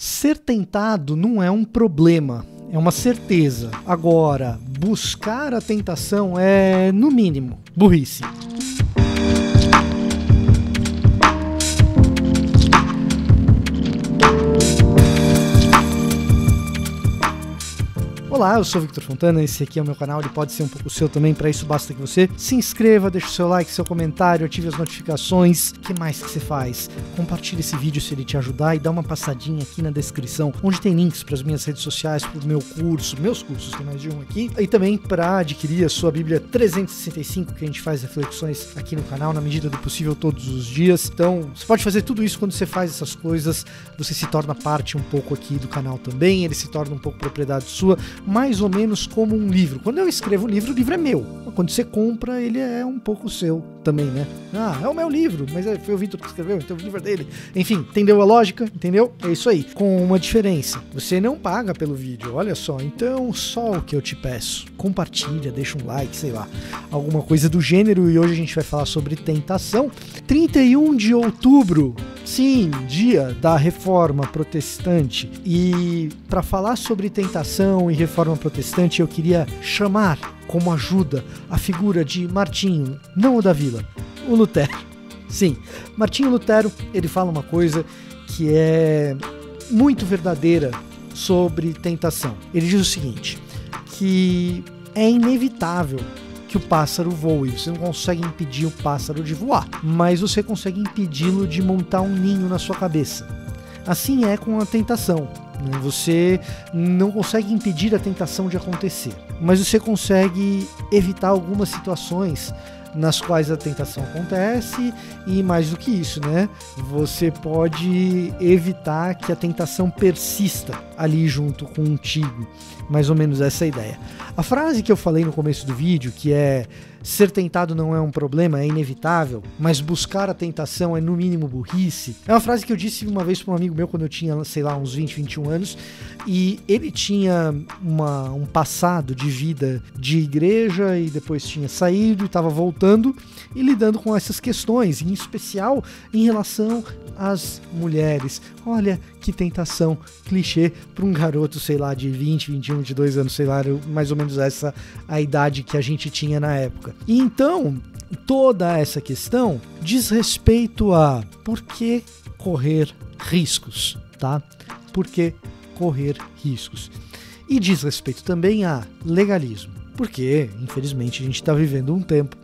Ser tentado não é um problema, é uma certeza. Agora, buscar a tentação é, no mínimo, burrice. Olá, eu sou Victor Fontana, esse aqui é o meu canal, ele pode ser um pouco seu também, para isso basta que você se inscreva, deixe o seu like, seu comentário, ative as notificações. O que mais que você faz? Compartilhe esse vídeo se ele te ajudar e dá uma passadinha aqui na descrição, onde tem links para as minhas redes sociais, para o meu curso, meus cursos, tem mais de um aqui, e também para adquirir a sua Bíblia 365, que a gente faz reflexões aqui no canal, na medida do possível, todos os dias. Então, você pode fazer tudo isso quando você faz essas coisas, você se torna parte um pouco aqui do canal também, ele se torna um pouco propriedade sua mais ou menos como um livro. Quando eu escrevo um livro, o livro é meu. Quando você compra, ele é um pouco seu também, né? Ah, é o meu livro, mas é, foi o Vitor que escreveu, então o livro é dele. Enfim, entendeu a lógica? Entendeu? É isso aí. Com uma diferença. Você não paga pelo vídeo, olha só. Então, só o que eu te peço. Compartilha, deixa um like, sei lá. Alguma coisa do gênero. E hoje a gente vai falar sobre tentação. 31 de outubro Sim, dia da reforma protestante. E para falar sobre tentação e reforma protestante, eu queria chamar como ajuda a figura de Martinho, não o da Vila, o Lutero. Sim, Martinho Lutero, ele fala uma coisa que é muito verdadeira sobre tentação. Ele diz o seguinte: que é inevitável que o pássaro voe. Você não consegue impedir o pássaro de voar, mas você consegue impedi-lo de montar um ninho na sua cabeça. Assim é com a tentação. Né? Você não consegue impedir a tentação de acontecer, mas você consegue evitar algumas situações nas quais a tentação acontece e mais do que isso, né? Você pode evitar que a tentação persista ali junto contigo. Mais ou menos essa é a ideia. A frase que eu falei no começo do vídeo, que é ser tentado não é um problema, é inevitável, mas buscar a tentação é no mínimo burrice. É uma frase que eu disse uma vez para um amigo meu quando eu tinha, sei lá, uns 20, 21 anos, e ele tinha uma, um passado de vida de igreja e depois tinha saído e estava voltando e lidando com essas questões, em especial em relação às mulheres. Olha que tentação, clichê para um garoto, sei lá, de 20, 21, 22 anos, sei lá, mais ou menos essa a idade que a gente tinha na época. E então, toda essa questão diz respeito a por que correr riscos, tá? Por que correr riscos? E diz respeito também a legalismo, porque, infelizmente, a gente está vivendo um tempo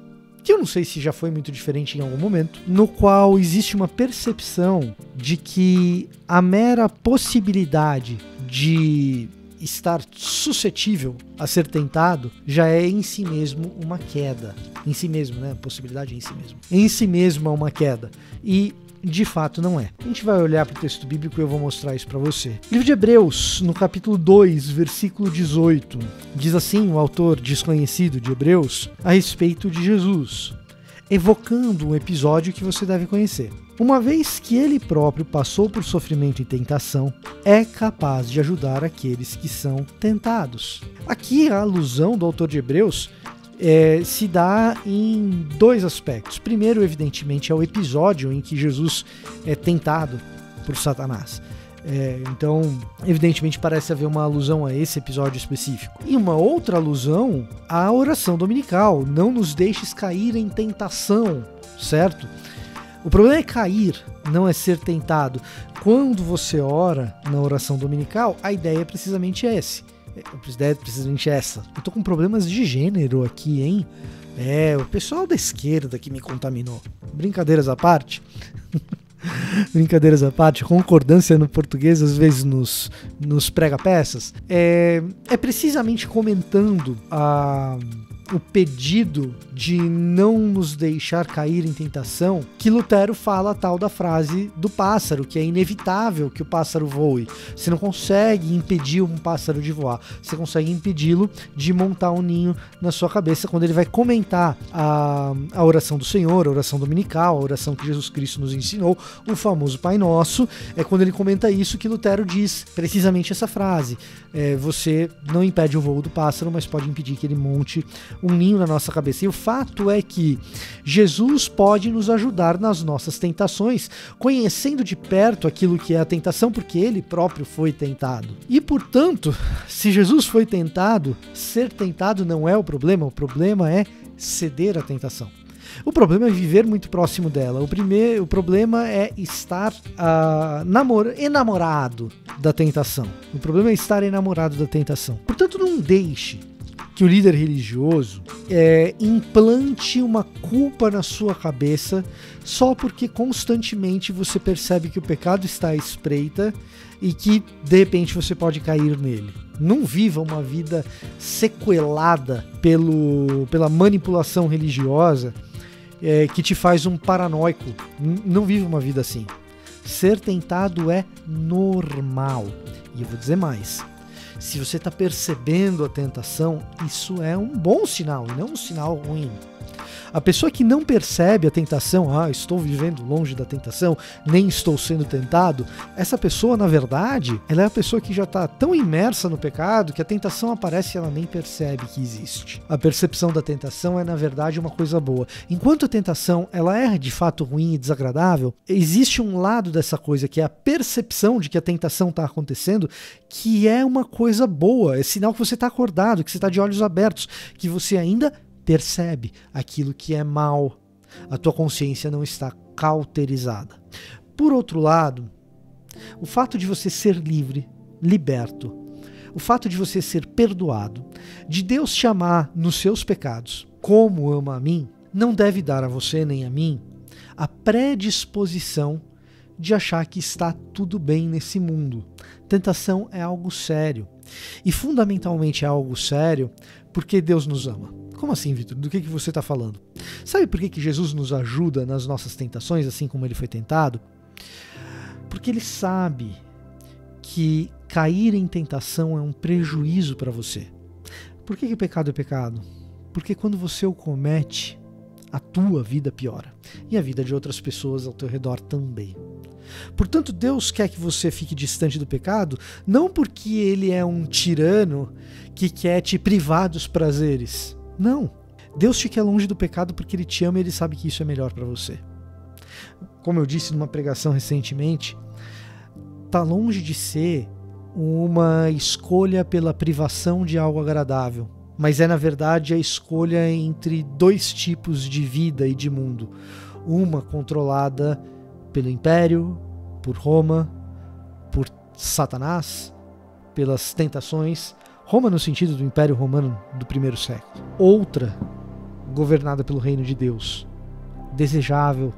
não sei se já foi muito diferente em algum momento, no qual existe uma percepção de que a mera possibilidade de estar suscetível a ser tentado já é em si mesmo uma queda. Em si mesmo, né? Possibilidade em si mesmo. Em si mesmo é uma queda. E de fato não é. A gente vai olhar para o texto bíblico e eu vou mostrar isso para você. Livro de Hebreus, no capítulo 2, versículo 18, diz assim o autor desconhecido de Hebreus a respeito de Jesus, evocando um episódio que você deve conhecer. Uma vez que ele próprio passou por sofrimento e tentação, é capaz de ajudar aqueles que são tentados. Aqui a alusão do autor de Hebreus é, se dá em dois aspectos. Primeiro, evidentemente, é o episódio em que Jesus é tentado por Satanás. É, então, evidentemente, parece haver uma alusão a esse episódio específico. E uma outra alusão à oração dominical: não nos deixes cair em tentação, certo? O problema é cair, não é ser tentado. Quando você ora na oração dominical, a ideia é precisamente essa a ideia é precisamente essa. Eu tô com problemas de gênero aqui, hein? É, o pessoal da esquerda que me contaminou. Brincadeiras à parte. Brincadeiras à parte, concordância no português às vezes nos, nos prega peças. É, é precisamente comentando a o pedido de não nos deixar cair em tentação, que Lutero fala a tal da frase do pássaro, que é inevitável que o pássaro voe. Você não consegue impedir um pássaro de voar, você consegue impedi-lo de montar um ninho na sua cabeça quando ele vai comentar a, a oração do Senhor, a oração dominical, a oração que Jesus Cristo nos ensinou, o famoso Pai Nosso. É quando ele comenta isso que Lutero diz precisamente essa frase: é, você não impede o voo do pássaro, mas pode impedir que ele monte um ninho na nossa cabeça. E o fato é que Jesus pode nos ajudar nas nossas tentações, conhecendo de perto aquilo que é a tentação, porque ele próprio foi tentado. E portanto, se Jesus foi tentado, ser tentado não é o problema, o problema é ceder à tentação. O problema é viver muito próximo dela. O, primeiro, o problema é estar uh, namor enamorado da tentação. O problema é estar enamorado da tentação. Portanto, não deixe que o líder religioso é, implante uma culpa na sua cabeça só porque constantemente você percebe que o pecado está à espreita e que de repente você pode cair nele. Não viva uma vida sequelada pelo, pela manipulação religiosa é, que te faz um paranoico. Não vive uma vida assim. Ser tentado é normal. E eu vou dizer mais. Se você está percebendo a tentação, isso é um bom sinal e não um sinal ruim. A pessoa que não percebe a tentação, ah, estou vivendo longe da tentação, nem estou sendo tentado, essa pessoa, na verdade, ela é a pessoa que já está tão imersa no pecado que a tentação aparece e ela nem percebe que existe. A percepção da tentação é, na verdade, uma coisa boa. Enquanto a tentação ela é de fato ruim e desagradável, existe um lado dessa coisa que é a percepção de que a tentação está acontecendo, que é uma coisa boa, é sinal que você está acordado, que você está de olhos abertos, que você ainda percebe aquilo que é mal. A tua consciência não está cauterizada. Por outro lado, o fato de você ser livre, liberto, o fato de você ser perdoado, de Deus te amar nos seus pecados, como ama a mim, não deve dar a você nem a mim a predisposição de achar que está tudo bem nesse mundo. Tentação é algo sério. E fundamentalmente é algo sério porque Deus nos ama. Como assim, Vitor? Do que, que você está falando? Sabe por que, que Jesus nos ajuda nas nossas tentações, assim como ele foi tentado? Porque ele sabe que cair em tentação é um prejuízo para você. Por que, que o pecado é pecado? Porque quando você o comete, a tua vida piora e a vida de outras pessoas ao teu redor também. Portanto, Deus quer que você fique distante do pecado, não porque ele é um tirano que quer te privar dos prazeres, não. Deus te quer longe do pecado porque Ele te ama e Ele sabe que isso é melhor para você. Como eu disse numa pregação recentemente, tá longe de ser uma escolha pela privação de algo agradável, mas é na verdade a escolha entre dois tipos de vida e de mundo. Uma controlada pelo império, por Roma, por Satanás, pelas tentações, Roma no sentido do Império Romano do primeiro século. Outra, governada pelo reino de Deus, desejável,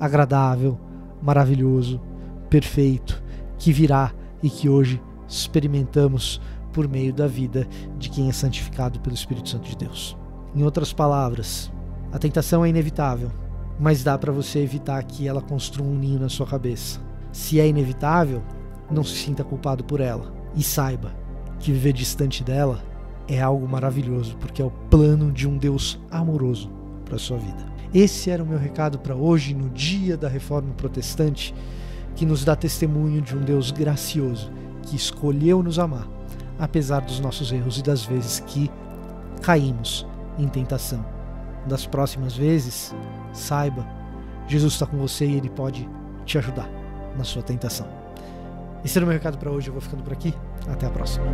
agradável, maravilhoso, perfeito, que virá e que hoje experimentamos por meio da vida de quem é santificado pelo Espírito Santo de Deus. Em outras palavras, a tentação é inevitável, mas dá para você evitar que ela construa um ninho na sua cabeça. Se é inevitável, não se sinta culpado por ela e saiba que viver distante dela é algo maravilhoso, porque é o plano de um Deus amoroso para sua vida. Esse era o meu recado para hoje, no dia da reforma protestante, que nos dá testemunho de um Deus gracioso que escolheu nos amar, apesar dos nossos erros e das vezes que caímos em tentação. Das próximas vezes, saiba, Jesus está com você e ele pode te ajudar na sua tentação. Esse era o meu recado para hoje. Eu vou ficando por aqui. Até a próxima.